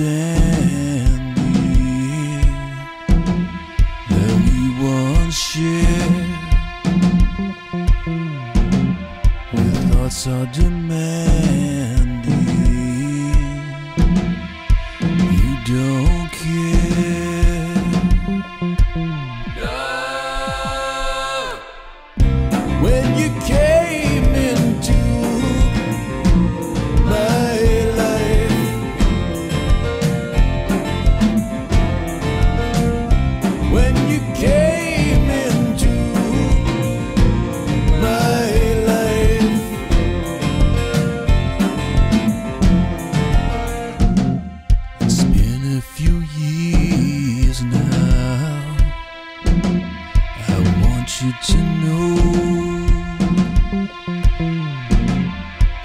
understanding that we once shared. Your thoughts are demanding. You don't care. No. When you came you came into my life. It's been a few years now. I want you to know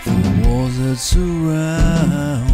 the walls that surround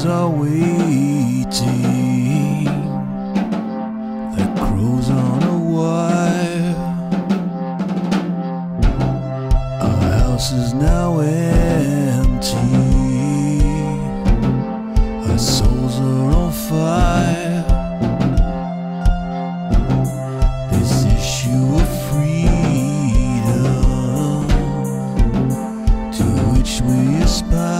is are waiting. The crows on a wire. Our house is now empty. Our souls are on fire. This issue of freedom to which we aspire.